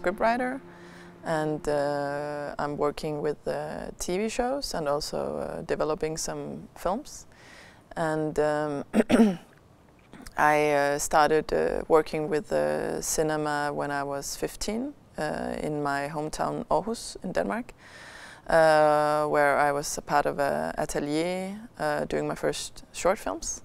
scriptwriter, and uh, I'm working with uh, TV shows and also uh, developing some films. And um, I uh, started uh, working with uh, cinema when I was 15 in my hometown Aarhus in Denmark, where I was a part of an atelier doing my first short films.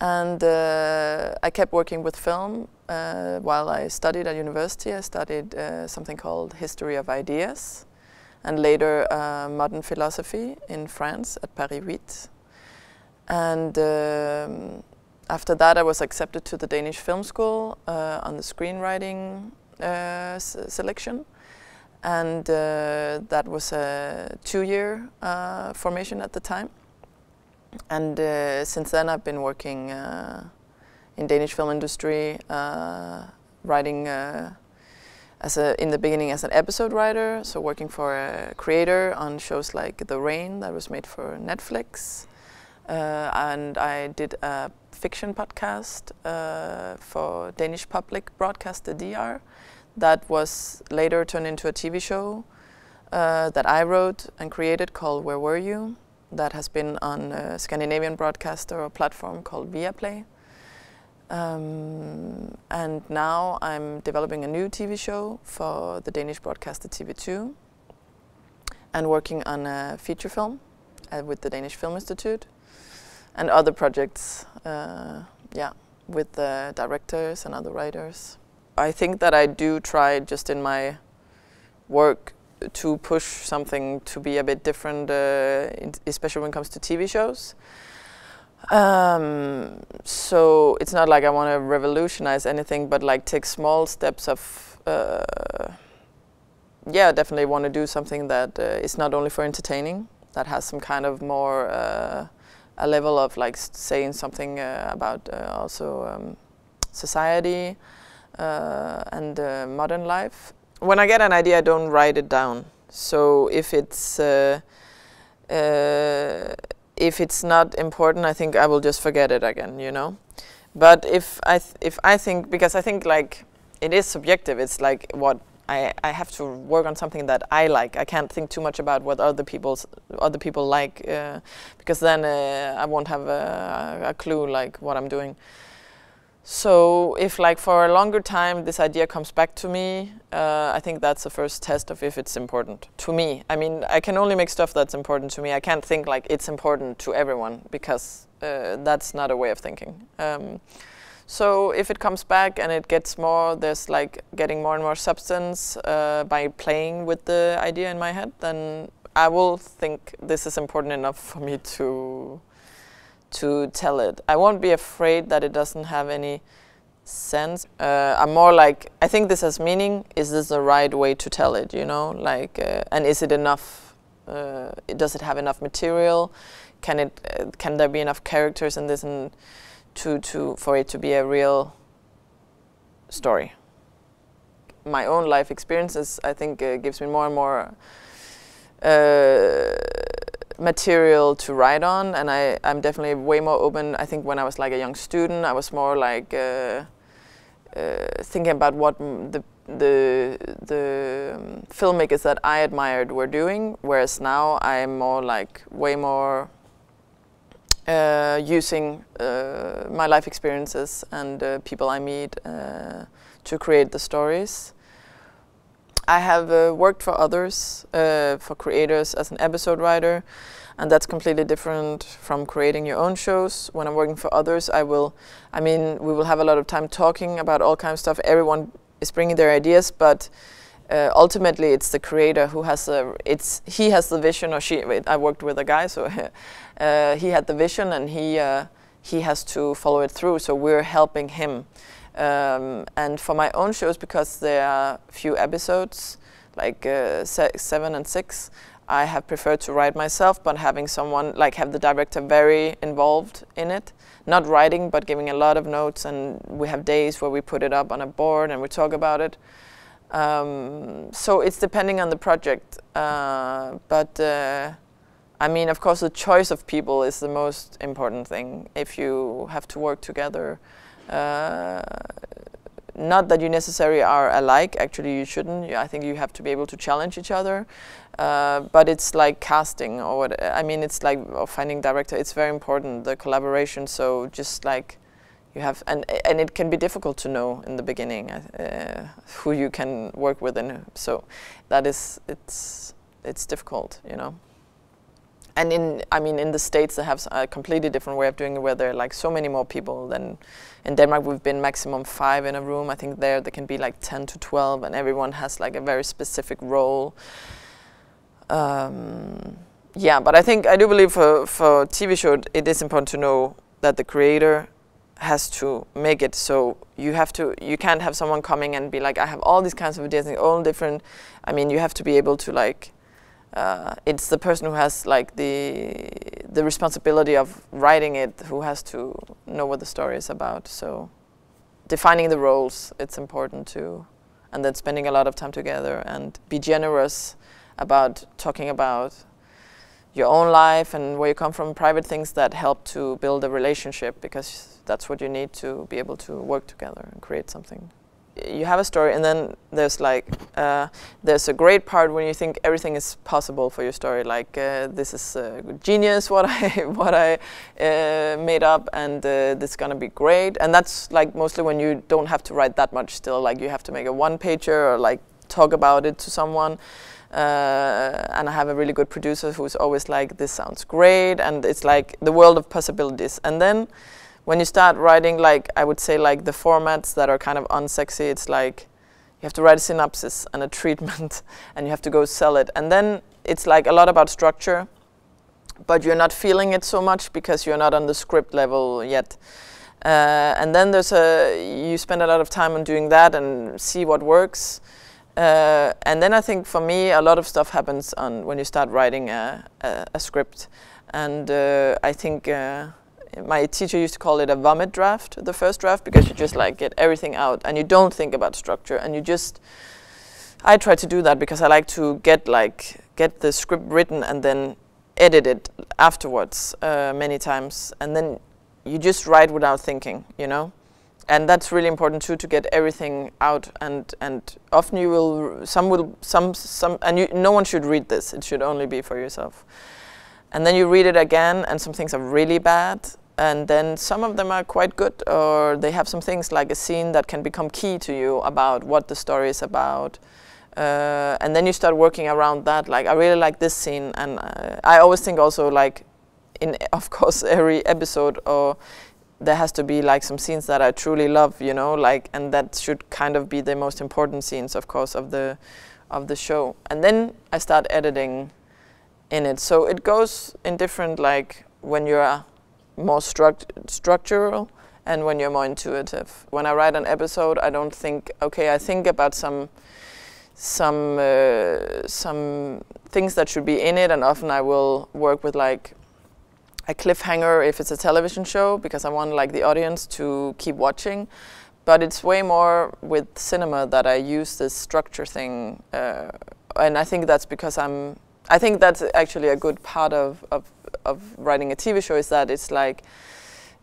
And I kept working with film while I studied at university. I studied something called History of Ideas and later modern philosophy in France at Paris 8. And um, after that, I was accepted to the Danish Film School uh, on the screenwriting uh, selection. And uh, that was a two-year uh, formation at the time. And uh, since then, I've been working uh, in Danish film industry, writing as a, in the beginning as an episode writer, so working for a creator on shows like The Rain that was made for Netflix. Uh, and I did a fiction podcast uh, for Danish public broadcast, the DR, that was later turned into a TV show uh, that I wrote and created called Where Were You? That has been on a Scandinavian broadcaster or platform called Viaplay. Um, and now I'm developing a new TV show for the Danish broadcaster TV2 and working on a feature film uh, with the Danish Film Institute and other projects, uh, yeah, with the directors and other writers. I think that I do try just in my work to push something to be a bit different, uh, especially when it comes to TV shows. Um, so it's not like I want to revolutionize anything, but like take small steps of, uh, yeah, definitely want to do something that uh, is not only for entertaining, that has some kind of more uh, a level of like saying something uh, about uh, also um, society and modern life. When I get an idea, I don't write it down. So if it's if it's not important, I think I will just forget it again. You know. But if I if I think because I think like it is subjective. It's like what I, I have to work on something that I like. I can't think too much about what other people's other people like uh, because then uh, I won't have a, a, clue like what I'm doing. So if like for a longer time this idea comes back to me, uh, I think that's the first test of if it's important to me. I mean, I can only make stuff that's important to me. I can't think like it's important to everyone because uh, that's not a way of thinking. Um, so if it comes back and it gets more, there's like getting more and more substance uh, by playing with the idea in my head, then I will think this is important enough for me to to tell it. I won't be afraid that it doesn't have any sense. Uh, I'm more like I think this has meaning. Is this the right way to tell it? You know, like uh, and is it enough? Uh, does it have enough material? Can it? Uh, can there be enough characters in this and to, to, for it to be a real story. My own life experiences, I think, uh, gives me more and more uh, material to write on, and I, I'm definitely way more open. I think when I was like a young student, I was more like uh, uh thinking about what the the the um, filmmakers that I admired were doing, whereas now I'm more like way more uh, using uh, my life experiences and uh, people I meet uh, to create the stories. I have uh, worked for others, uh, for creators as an episode writer, and that's completely different from creating your own shows. When I'm working for others, I will, I mean, we will have a lot of time talking about all kinds of stuff. Everyone is bringing their ideas, but uh, ultimately it's the creator who has the it's he has the vision or she I worked with a guy so uh, he had the vision and he uh, he has to follow it through so we're helping him um, and for my own shows because there are few episodes like uh, se seven and six I have preferred to write myself but having someone like have the director very involved in it not writing but giving a lot of notes and we have days where we put it up on a board and we talk about it. Um, so it's depending on the project, uh, but uh, I mean, of course, the choice of people is the most important thing. If you have to work together, uh, not that you necessarily are alike. Actually, you shouldn't. I think you have to be able to challenge each other. Uh, but it's like casting, or what I mean, it's like finding director. It's very important the collaboration. So just like you have, and and it can be difficult to know in the beginning uh, who you can work with, and so that is it's it's difficult, you know and in I mean in the states they have a completely different way of doing it where there are like so many more people than in Denmark we've been maximum five in a room. I think there there can be like 10 to 12 and everyone has like a very specific role. Um, yeah but I think I do believe for for TV show it is important to know that the creator has to make it. So you have to you can't have someone coming and be like I have all these kinds of ideas and all different I mean you have to be able to like uh, it's the person who has like the the responsibility of writing it who has to know what the story is about. So defining the roles, it's important too, and then spending a lot of time together and be generous about talking about your own life and where you come from, private things that help to build a relationship because that's what you need to be able to work together and create something you have a story and then there's like uh, there's a great part when you think everything is possible for your story like uh, this is uh, genius what I what I uh, made up and uh, this is gonna be great. And that's like mostly when you don't have to write that much still like you have to make a one pager or like talk about it to someone. Uh, and I have a really good producer who's always like this sounds great and it's like the world of possibilities. And then when you start writing like I would say like the formats that are kind of unsexy, it's like you have to write a synopsis and a treatment and you have to go sell it. And then it's like a lot about structure, but you're not feeling it so much because you're not on the script level yet. Uh, and then there's a you spend a lot of time on doing that and see what works. Uh, and then I think for me a lot of stuff happens on when you start writing a, a, a script. And uh, I think uh, my teacher used to call it a vomit draft, the first draft, because you just like get everything out and you don't think about structure and you just. I try to do that because I like to get like get the script written and then edit it afterwards uh, many times, and then you just write without thinking, you know. And that's really important too to get everything out and and often you will some will some some and you, no one should read this. It should only be for yourself and then you read it again and some things are really bad and then some of them are quite good or they have some things like a scene that can become key to you about what the story is about uh, and then you start working around that like i really like this scene and uh, i always think also like in of course every episode or there has to be like some scenes that i truly love you know like and that should kind of be the most important scenes of course of the of the show and then i start editing in it. So it goes in different like when you're more struct structural and when you're more intuitive. When I write an episode, I don't think okay. I think about some some uh, some things that should be in it, and often I will work with like a cliffhanger if it's a television show because I want like the audience to keep watching. But it's way more with cinema that I use this structure thing, uh, and I think that's because I'm I think that's actually a good part of, of, of writing a TV show is that it's like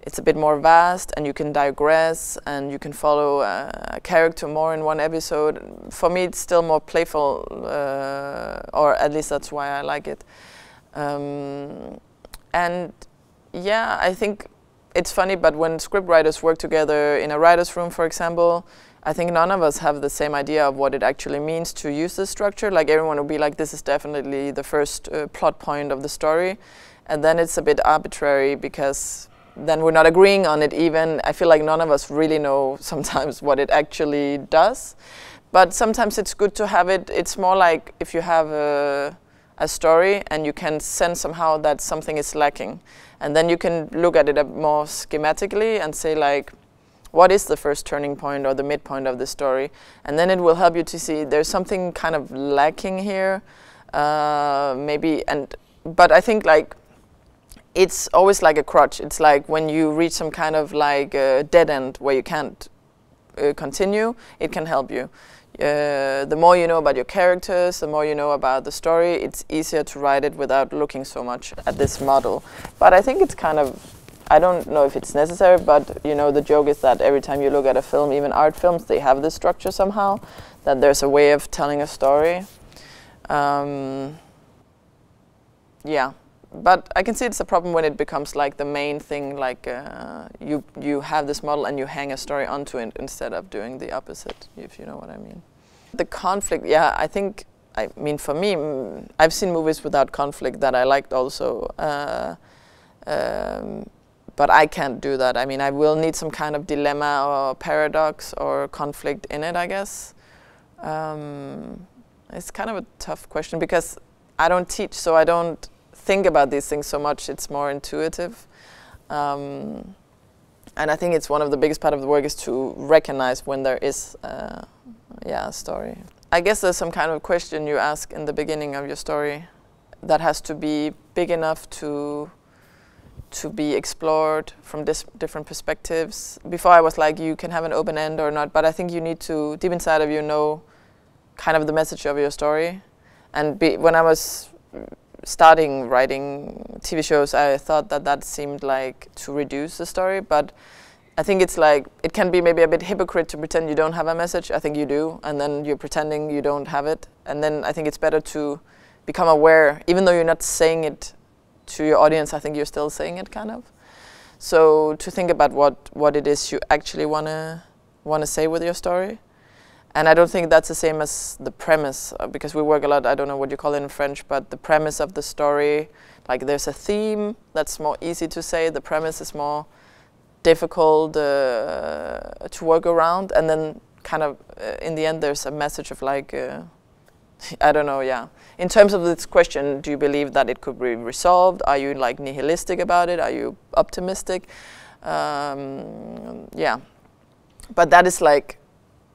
it's a bit more vast and you can digress and you can follow a character more in one episode. For me, it's still more playful, uh, or at least that's why I like it. Um, and yeah, I think it's funny, but when script writers work together in a writer's room, for example, I think none of us have the same idea of what it actually means to use this structure. Like everyone will be like, this is definitely the first uh, plot point of the story. And then it's a bit arbitrary because then we're not agreeing on it even. I feel like none of us really know sometimes what it actually does. But sometimes it's good to have it. It's more like if you have a, a story and you can sense somehow that something is lacking. And then you can look at it more schematically and say like, what is the first turning point or the midpoint of the story and then it will help you to see there's something kind of lacking here uh, maybe and but i think like it's always like a crutch it's like when you reach some kind of like uh, dead end where you can't uh, continue it can help you uh, the more you know about your characters, the more you know about the story, it's easier to write it without looking so much at this model. But I think it's kind of I don't know if it's necessary, but you know, the joke is that every time you look at a film, even art films, they have this structure somehow. That there's a way of telling a story. Um, yeah, but I can see it's a problem when it becomes like the main thing. Like uh, you you have this model and you hang a story onto it instead of doing the opposite. If you know what I mean. The conflict, yeah, I think. I mean, for me, mm, I've seen movies without conflict that I liked also. Uh, um, but I can't do that. I mean, I will need some kind of dilemma or paradox or conflict in it, I guess. Um, it's kind of a tough question because I don't teach, so I don't think about these things so much. It's more intuitive. Um, and I think it's one of the biggest part of the work is to recognize when there is, uh, yeah, a story. I guess there's some kind of question you ask in the beginning of your story that has to be big enough to to be explored from different perspectives. Before I was like, you can have an open end or not, but I think you need to, deep inside of you, know kind of the message of your story. And be, when I was starting writing TV shows, I thought that that seemed like to reduce the story, but I think it's like, it can be maybe a bit hypocrite to pretend you don't have a message. I think you do, and then you're pretending you don't have it. And then I think it's better to become aware, even though you're not saying it to your audience, I think you're still saying it kind of. So to think about what, what it is you actually want to say with your story. And I don't think that's the same as the premise, uh, because we work a lot, I don't know what you call it in French, but the premise of the story, like there's a theme that's more easy to say, the premise is more difficult uh, to work around, and then kind of uh, in the end there's a message of like, uh, I don't know, yeah. In terms of this question, do you believe that it could be resolved? Are you like nihilistic about it? Are you optimistic? Um, yeah. But that is like,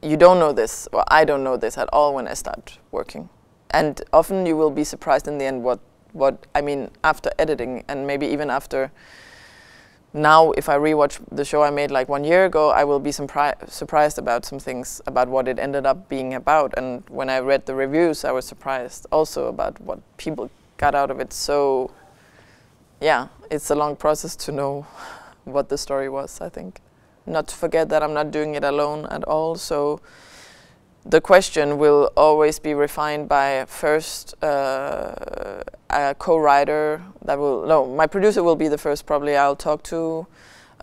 you don't know this, or I don't know this at all when I start working. And often you will be surprised in the end what, what I mean, after editing and maybe even after now if I rewatch the show I made like one year ago, I will be surprised about some things about what it ended up being about. And when I read the reviews, I was surprised also about what people got out of it. So yeah, it's a long process to know what the story was, I think. Not to forget that I'm not doing it alone at all. So the question will always be refined by first uh, a co-writer that will no my producer will be the first probably I'll talk to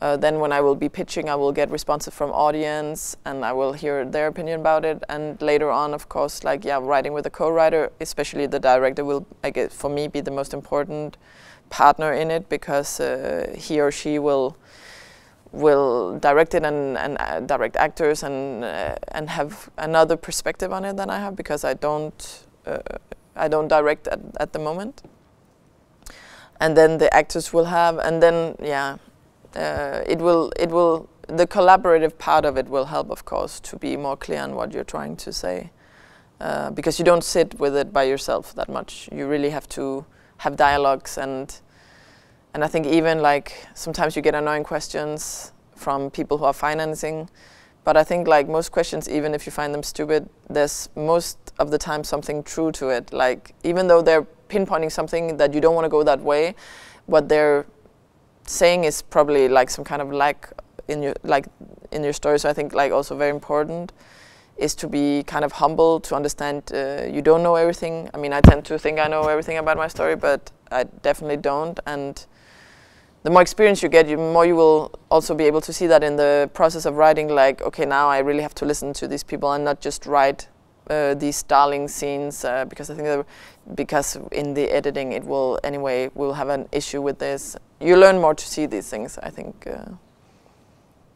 uh, then when I will be pitching I will get responses from audience and I will hear their opinion about it and later on of course like yeah writing with a co-writer especially the director will I guess for me be the most important partner in it because uh, he or she will will direct it and, and uh, direct actors and uh, and have another perspective on it than I have because I don't uh, I don't direct at, at the moment. And then the actors will have, and then yeah, uh, it will it will the collaborative part of it will help, of course, to be more clear on what you're trying to say, uh, because you don't sit with it by yourself that much. You really have to have dialogues and and I think even like sometimes you get annoying questions from people who are financing. But I think like most questions, even if you find them stupid, there's most of the time something true to it. Like even though they're pinpointing something that you don't want to go that way, what they're saying is probably like some kind of lack in your like in your story. So I think like also very important is to be kind of humble to understand uh, you don't know everything. I mean, I tend to think I know everything about my story, but I definitely don't. And the more experience you get, the more you will also be able to see that in the process of writing, like, okay, now I really have to listen to these people and not just write uh, these darling scenes uh, because I think because in the editing it will anyway we'll have an issue with this. You learn more to see these things. I think uh,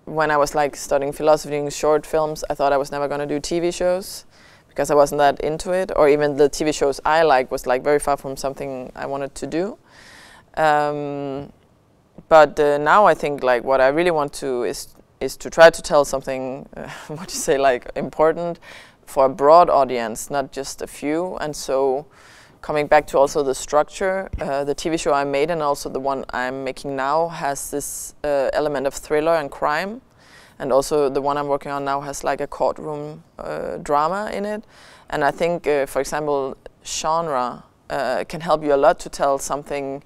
when I was like studying philosophy in short films, I thought I was never going to do TV shows because I wasn't that into it, or even the TV shows I like was like very far from something I wanted to do. Um, but uh, now I think like what I really want to is is to try to tell something, uh, what you say, like important for a broad audience, not just a few. And so, coming back to also the structure, uh, the TV show I made and also the one I'm making now has this uh, element of thriller and crime, and also the one I'm working on now has like a courtroom uh, drama in it. And I think, uh, for example, genre can help you a lot to tell something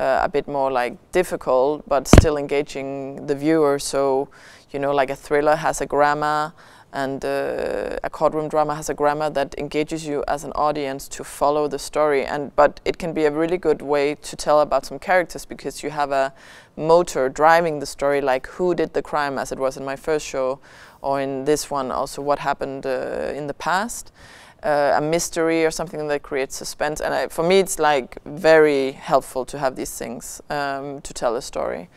uh, a bit more like difficult, but still engaging the viewer. So, you know, like a thriller has a grammar, and uh, a courtroom drama has a grammar that engages you as an audience to follow the story. And but it can be a really good way to tell about some characters because you have a motor driving the story, like who did the crime, as it was in my first show, or in this one also what happened uh, in the past uh, a mystery or something that creates suspense. And I, for me, it's like very helpful to have these things um, to tell a story.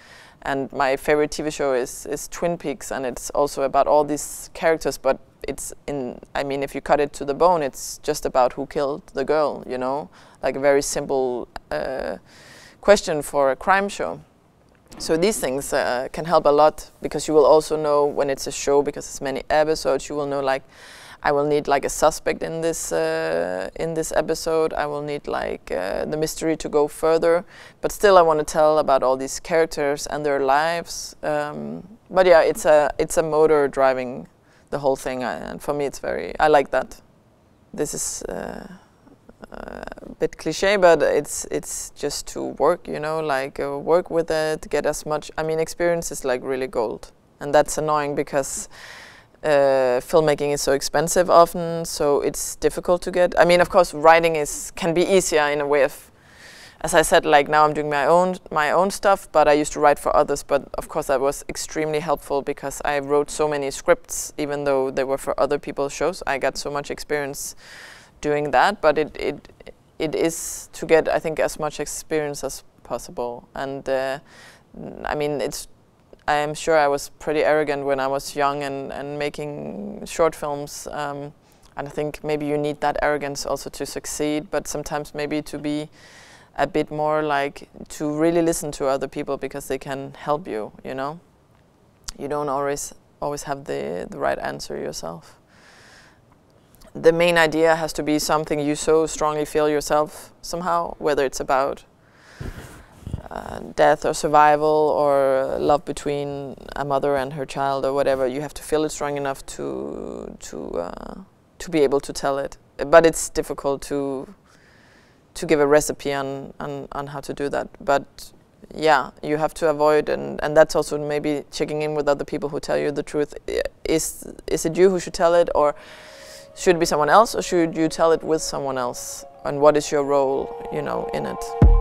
And my favorite TV show is, is Twin Peaks, and it's also about all these characters, but it's in, I mean, if you cut it to the bone, it's just about who killed the girl, you know? Like a very simple uh, question for a crime show. So these things uh, can help a lot because you will also know when it's a show, because it's many episodes, you will know like, I will need like a suspect in this uh, in this episode. I will need like uh, the mystery to go further, but still I want to tell about all these characters and their lives. Um, but yeah, it's a it's a motor driving the whole thing, and for me it's very I like that. This is. Uh, a bit cliche, but it's it's just to work, you know, like uh, work with it, get as much. I mean, experience is like really gold, and that's annoying because uh, filmmaking is so expensive often, so it's difficult to get. I mean, of course, writing is can be easier in a way of, as I said, like now I'm doing my own my own stuff, but I used to write for others. But of course, that was extremely helpful because I wrote so many scripts, even though they were for other people's shows. I got so much experience doing that, but it it it is to get I think as much experience as possible, and uh, I mean it's I am sure I was pretty arrogant when I was young and, and making short films. Um, and I think maybe you need that arrogance also to succeed, but sometimes maybe to be a bit more like to really listen to other people because they can help you, you know? You don't always always have the, the right answer yourself. The main idea has to be something you so strongly feel yourself somehow, whether it's about uh, death or survival or love between a mother and her child or whatever, you have to feel it strong enough to to uh, to be able to tell it. But it's difficult to to give a recipe on, on, on how to do that. But yeah, you have to avoid, and, and that's also maybe checking in with other people who tell you the truth. Is is it you who should tell it, or should it be someone else, or should you tell it with someone else? And what is your role, you know, in it?